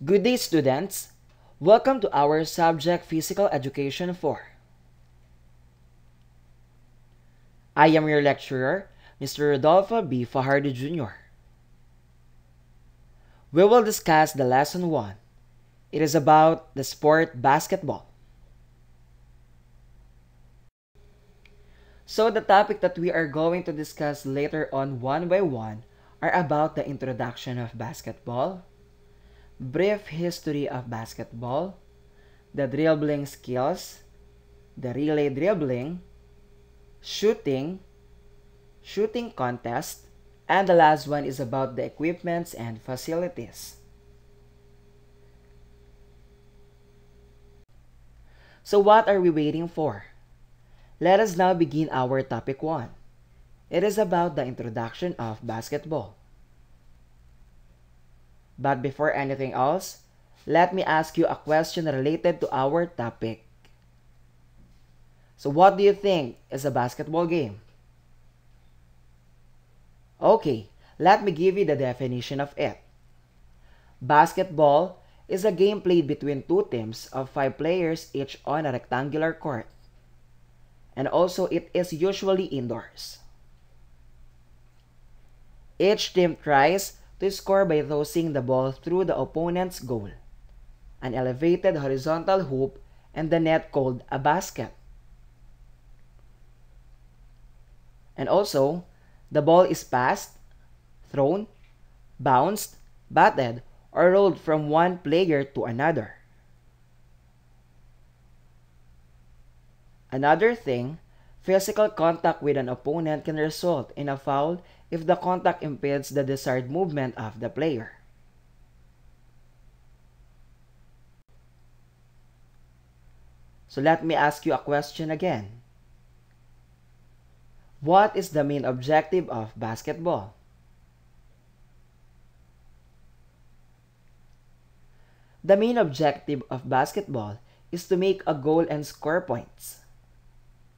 Good day, students. Welcome to our subject Physical Education 4. I am your lecturer, Mr. Rodolfo B. Fajardo Jr. We will discuss the lesson 1. It is about the sport basketball. So the topic that we are going to discuss later on one by one are about the introduction of basketball, brief history of basketball, the dribbling skills, the relay dribbling, shooting, shooting contest, and the last one is about the equipments and facilities. So what are we waiting for? Let us now begin our topic 1. It is about the introduction of basketball. But before anything else, let me ask you a question related to our topic. So what do you think is a basketball game? Okay, let me give you the definition of it. Basketball is a game played between two teams of five players each on a rectangular court. And also it is usually indoors. Each team tries to score by tossing the ball through the opponent's goal, an elevated horizontal hoop, and the net called a basket. And also, the ball is passed, thrown, bounced, batted, or rolled from one player to another. Another thing, physical contact with an opponent can result in a foul if the contact impedes the desired movement of the player. So let me ask you a question again. What is the main objective of basketball? The main objective of basketball is to make a goal and score points.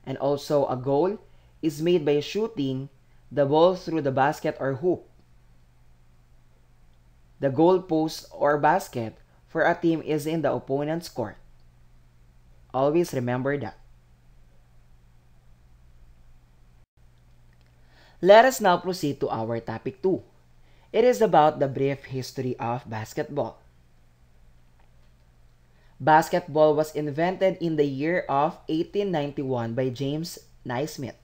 And also a goal is made by shooting the ball through the basket or hoop. The goal post or basket for a team is in the opponent's court. Always remember that. Let us now proceed to our topic 2. It is about the brief history of basketball. Basketball was invented in the year of 1891 by James Naismith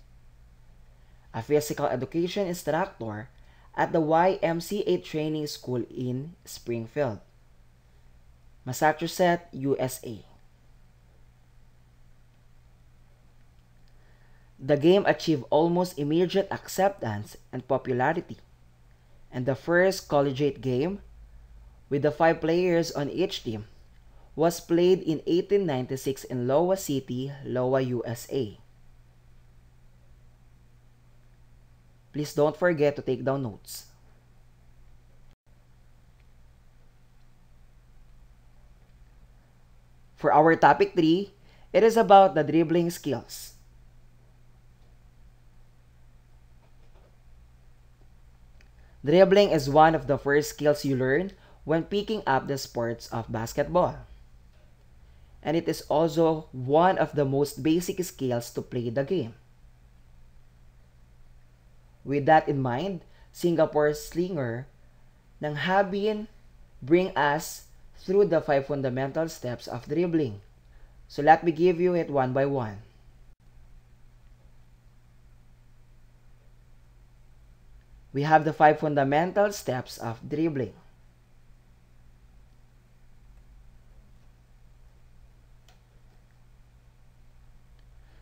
a physical education instructor at the YMCA Training School in Springfield, Massachusetts, USA. The game achieved almost immediate acceptance and popularity, and the first collegiate game, with the five players on each team, was played in 1896 in Iowa City, Iowa, USA. Please don't forget to take down notes. For our topic 3, it is about the dribbling skills. Dribbling is one of the first skills you learn when picking up the sports of basketball. And it is also one of the most basic skills to play the game. With that in mind, Singapore's slinger ng Habin bring us through the five fundamental steps of dribbling. So let me give you it one by one. We have the five fundamental steps of dribbling.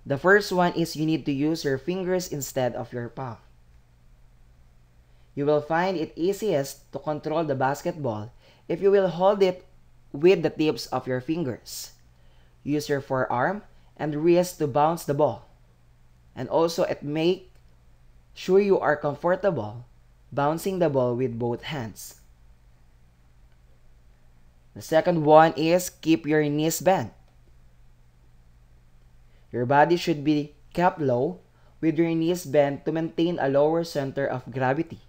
The first one is you need to use your fingers instead of your palm. You will find it easiest to control the basketball if you will hold it with the tips of your fingers. Use your forearm and wrist to bounce the ball. And also it make sure you are comfortable bouncing the ball with both hands. The second one is keep your knees bent. Your body should be kept low with your knees bent to maintain a lower center of gravity.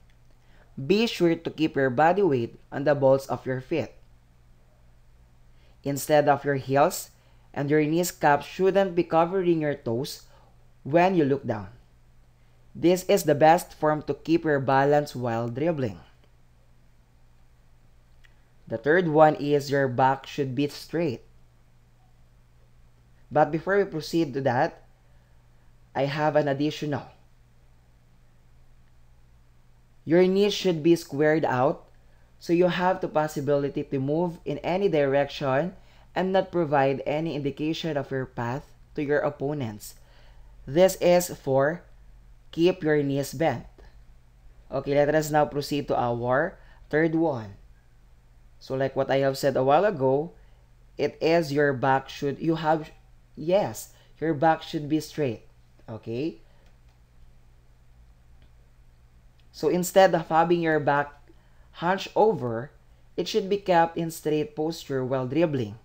Be sure to keep your body weight on the balls of your feet. instead of your heels, and your knees cap shouldn't be covering your toes when you look down. This is the best form to keep your balance while dribbling. The third one is your back should be straight. But before we proceed to that, I have an additional. Your knees should be squared out so you have the possibility to move in any direction and not provide any indication of your path to your opponents. This is for keep your knees bent. Okay, let us now proceed to our third one. So like what I have said a while ago, it is your back should, you have, yes, your back should be straight. Okay? So instead of having your back hunched over, it should be kept in straight posture while dribbling.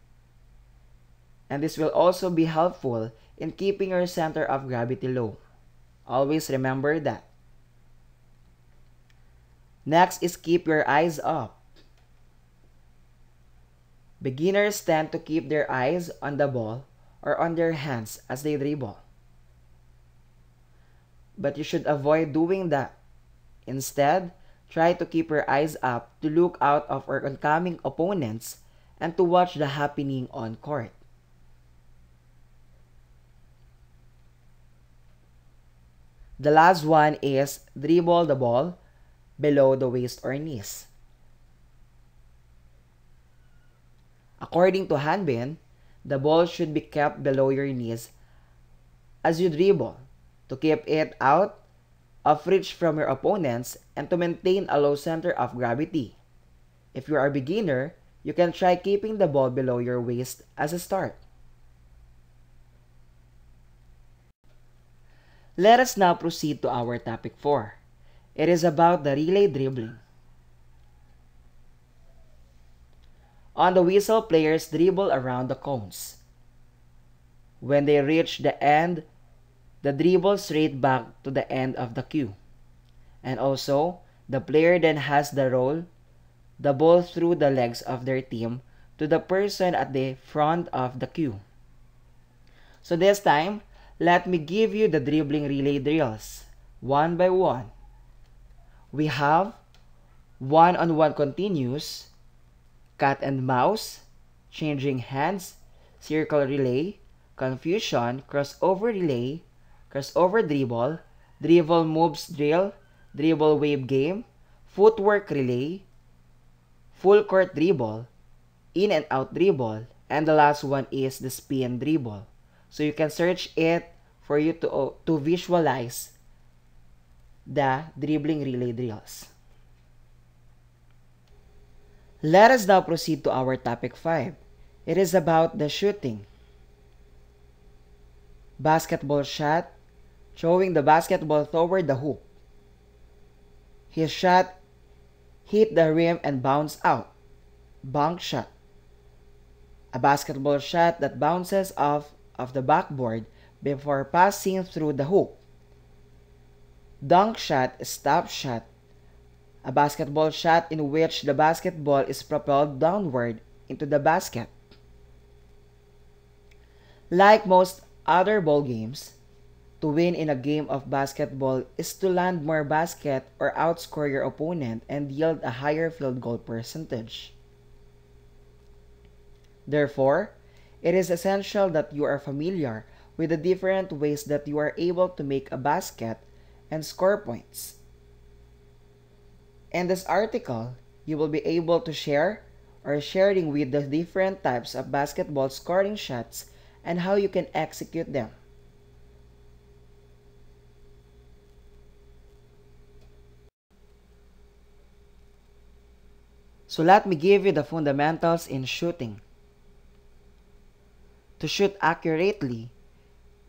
And this will also be helpful in keeping your center of gravity low. Always remember that. Next is keep your eyes up. Beginners tend to keep their eyes on the ball or on their hands as they dribble. But you should avoid doing that. Instead, try to keep your eyes up to look out of our oncoming opponents and to watch the happening on court. The last one is dribble the ball below the waist or knees. According to Hanbin, the ball should be kept below your knees as you dribble to keep it out of reach from your opponents and to maintain a low center of gravity. If you are a beginner, you can try keeping the ball below your waist as a start. Let us now proceed to our topic 4. It is about the relay dribbling. On the whistle, players dribble around the cones. When they reach the end, the dribble straight back to the end of the cue. And also, the player then has the roll the ball through the legs of their team to the person at the front of the cue. So this time, let me give you the dribbling relay drills, one by one. We have one-on-one -on -one continuous, cat and mouse, changing hands, circle relay, confusion, crossover relay, crossover dribble, dribble moves drill, dribble wave game, footwork relay, full court dribble, in and out dribble, and the last one is the spin dribble. So you can search it for you to, uh, to visualize the dribbling relay drills. Let us now proceed to our topic 5. It is about the shooting. Basketball shot, throwing the basketball toward the hoop. His shot hit the rim and bounced out. Bank shot. A basketball shot that bounces off of the backboard before passing through the hoop. Dunk shot, stop shot, a basketball shot in which the basketball is propelled downward into the basket. Like most other ball games, to win in a game of basketball is to land more basket or outscore your opponent and yield a higher field goal percentage. Therefore, it is essential that you are familiar with the different ways that you are able to make a basket and score points. In this article, you will be able to share or sharing with the different types of basketball scoring shots and how you can execute them. So let me give you the fundamentals in shooting. To shoot accurately,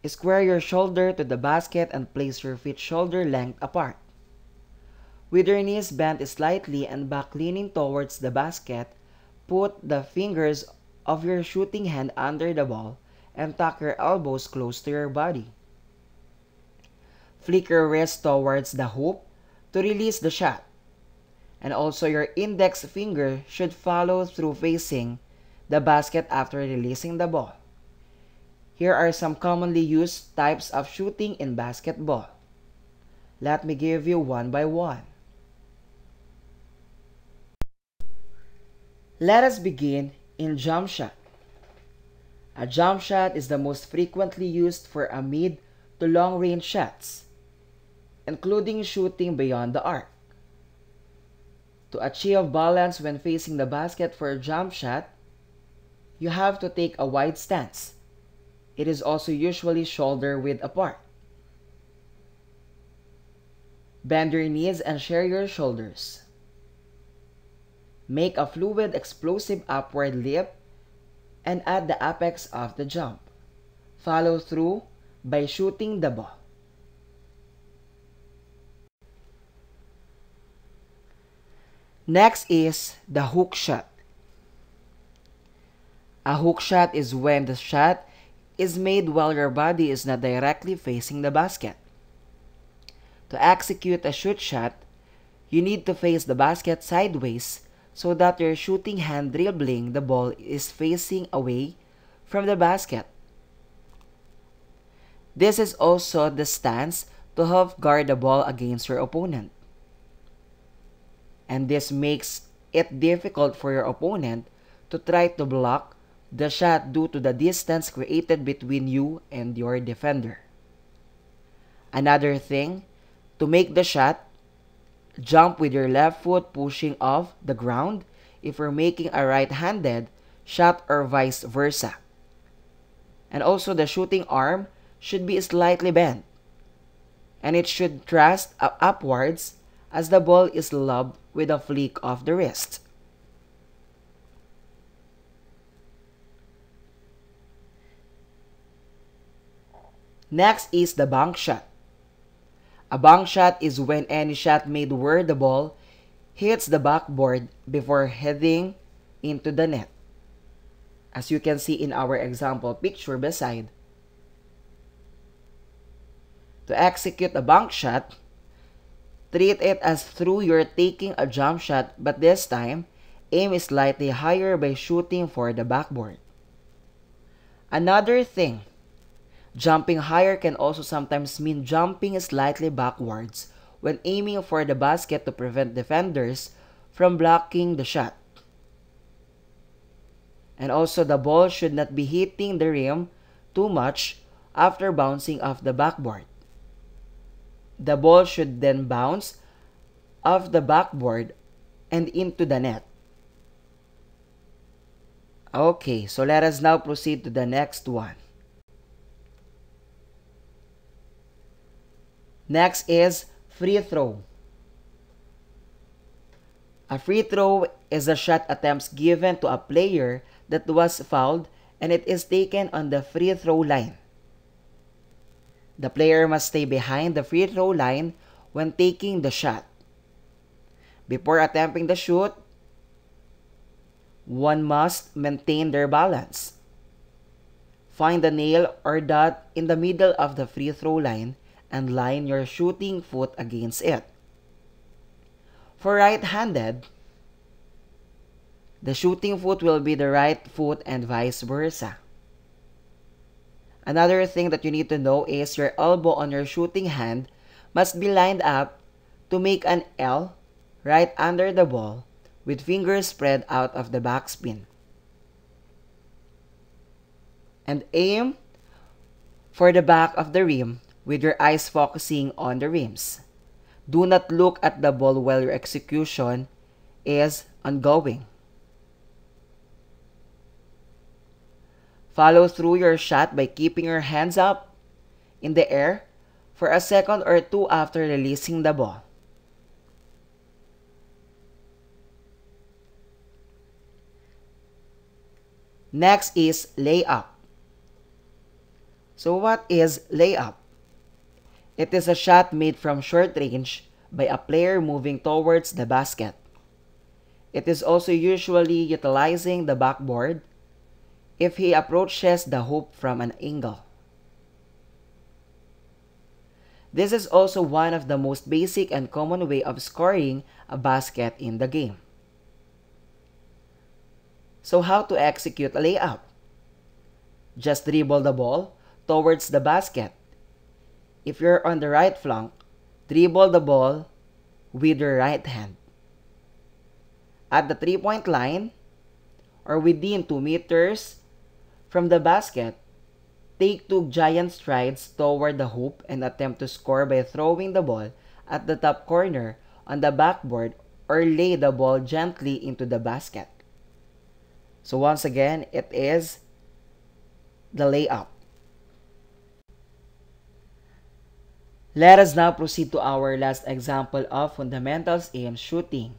Square your shoulder to the basket and place your feet shoulder length apart. With your knees bent slightly and back leaning towards the basket, put the fingers of your shooting hand under the ball and tuck your elbows close to your body. Flick your wrist towards the hoop to release the shot. And also your index finger should follow through facing the basket after releasing the ball. Here are some commonly used types of shooting in basketball. Let me give you one by one. Let us begin in jump shot. A jump shot is the most frequently used for a mid to long range shots, including shooting beyond the arc. To achieve balance when facing the basket for a jump shot, you have to take a wide stance. It is also usually shoulder width apart. Bend your knees and share your shoulders. Make a fluid explosive upward leap and at the apex of the jump. Follow through by shooting the ball. Next is the hook shot. A hook shot is when the shot is made while your body is not directly facing the basket. To execute a shoot shot, you need to face the basket sideways so that your shooting hand dribbling the ball is facing away from the basket. This is also the stance to help guard the ball against your opponent. And this makes it difficult for your opponent to try to block the shot due to the distance created between you and your defender. Another thing, to make the shot, Jump with your left foot pushing off the ground if you're making a right-handed shot or vice versa. And also the shooting arm should be slightly bent. And it should thrust upwards as the ball is lobbed with a flick of the wrist. Next is the bank shot. A bank shot is when any shot made where the ball hits the backboard before heading into the net. As you can see in our example picture beside. To execute a bank shot, treat it as through you're taking a jump shot but this time, aim slightly higher by shooting for the backboard. Another thing Jumping higher can also sometimes mean jumping slightly backwards when aiming for the basket to prevent defenders from blocking the shot. And also the ball should not be hitting the rim too much after bouncing off the backboard. The ball should then bounce off the backboard and into the net. Okay, so let us now proceed to the next one. Next is free throw. A free throw is a shot attempts given to a player that was fouled and it is taken on the free throw line. The player must stay behind the free throw line when taking the shot. Before attempting the shoot, one must maintain their balance. Find the nail or dot in the middle of the free throw line and line your shooting foot against it. For right-handed, the shooting foot will be the right foot and vice versa. Another thing that you need to know is your elbow on your shooting hand must be lined up to make an L right under the ball with fingers spread out of the backspin. And aim for the back of the rim with your eyes focusing on the rims. Do not look at the ball while your execution is ongoing. Follow through your shot by keeping your hands up in the air for a second or two after releasing the ball. Next is layup. So what is layup? It is a shot made from short range by a player moving towards the basket. It is also usually utilizing the backboard if he approaches the hoop from an angle. This is also one of the most basic and common way of scoring a basket in the game. So how to execute a layup? Just dribble the ball towards the basket. If you're on the right flank, dribble the ball with your right hand. At the three-point line, or within 2 meters from the basket, take two giant strides toward the hoop and attempt to score by throwing the ball at the top corner on the backboard or lay the ball gently into the basket. So once again, it is the layup. Let us now proceed to our last example of fundamentals in shooting.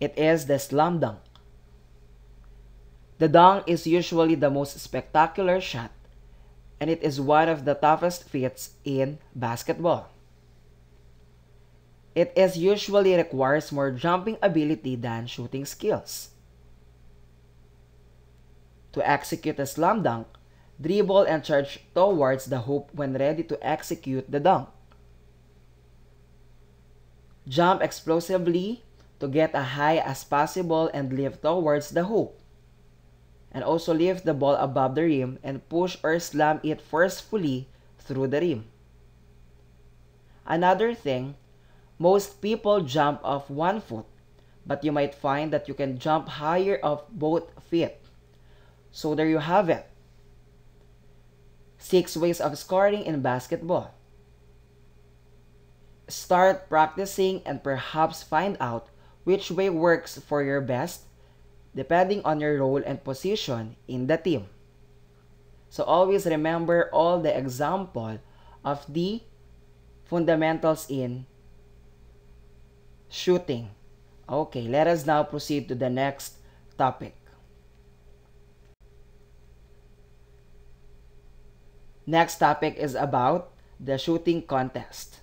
It is the slam dunk. The dunk is usually the most spectacular shot, and it is one of the toughest feats in basketball. It is usually requires more jumping ability than shooting skills. To execute a slam dunk, dribble and charge towards the hoop when ready to execute the dunk. Jump explosively to get as high as possible and lift towards the hoop. And also lift the ball above the rim and push or slam it forcefully through the rim. Another thing, most people jump off one foot, but you might find that you can jump higher off both feet. So there you have it. Six ways of scoring in basketball. Start practicing and perhaps find out which way works for your best depending on your role and position in the team. So always remember all the example of the fundamentals in shooting. Okay, let us now proceed to the next topic. Next topic is about the shooting contest.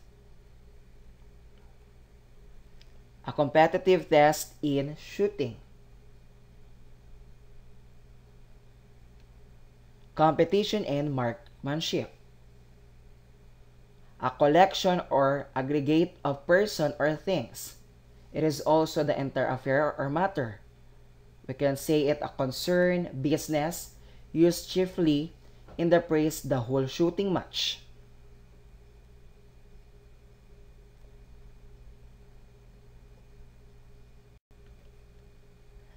A competitive test in shooting. Competition and marksmanship. A collection or aggregate of person or things. It is also the entire affair or matter. We can say it a concern, business, used chiefly in the praise the whole shooting match.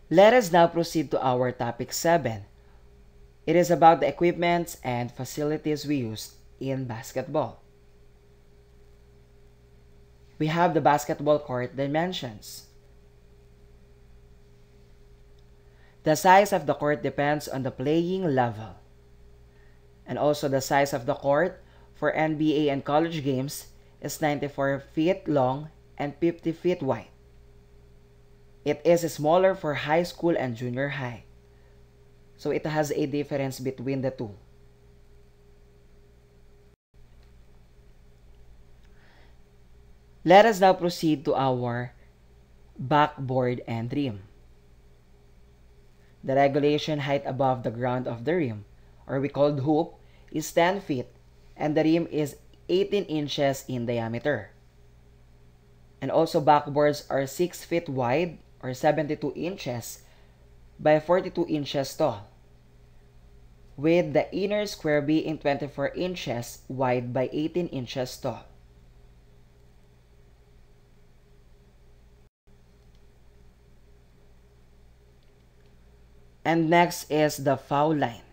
Let us now proceed to our topic 7. It is about the equipments and facilities we use in basketball. We have the basketball court dimensions. The size of the court depends on the playing level and also the size of the court for NBA and college games is 94 feet long and 50 feet wide. It is smaller for high school and junior high. So it has a difference between the two. Let us now proceed to our backboard and rim. The regulation height above the ground of the rim or we called hoop, is 10 feet and the rim is 18 inches in diameter. And also backboards are 6 feet wide or 72 inches by 42 inches tall, with the inner square being 24 inches wide by 18 inches tall. And next is the foul line.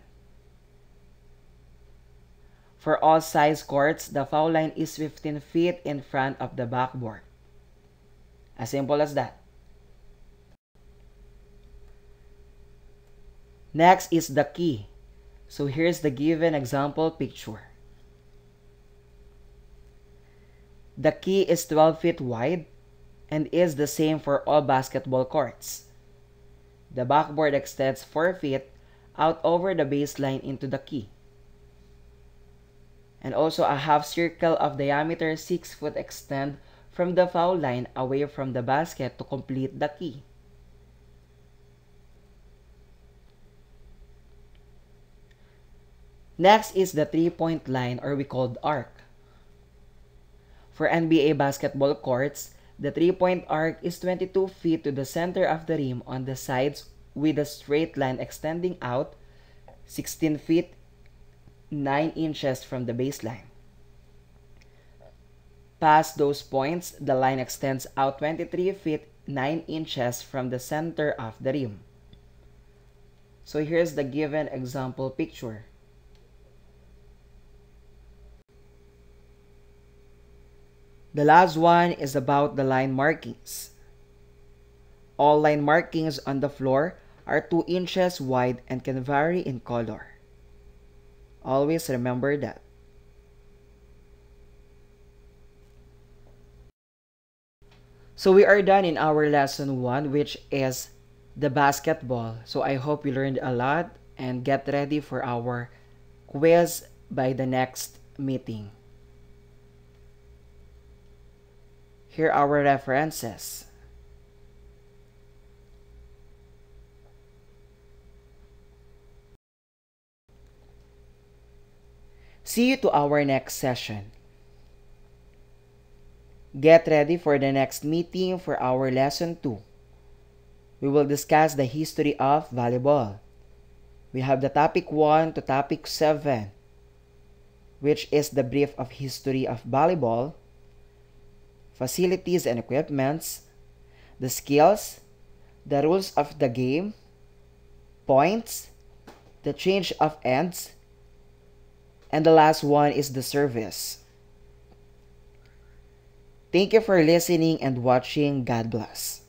For all size courts, the foul line is 15 feet in front of the backboard. As simple as that. Next is the key. So here's the given example picture. The key is 12 feet wide and is the same for all basketball courts. The backboard extends 4 feet out over the baseline into the key and also a half circle of diameter 6 foot extend from the foul line away from the basket to complete the key. Next is the three-point line or we called arc. For NBA basketball courts, the three-point arc is 22 feet to the center of the rim on the sides with a straight line extending out 16 feet 9 inches from the baseline. Past those points, the line extends out 23 feet 9 inches from the center of the rim. So here's the given example picture. The last one is about the line markings. All line markings on the floor are 2 inches wide and can vary in color. Always remember that. So we are done in our lesson 1 which is the basketball. So I hope you learned a lot and get ready for our quiz by the next meeting. Here are our references. See you to our next session. Get ready for the next meeting for our lesson 2. We will discuss the history of volleyball. We have the topic 1 to topic 7, which is the brief of history of volleyball, facilities and equipments, the skills, the rules of the game, points, the change of ends, and the last one is the service. Thank you for listening and watching. God bless.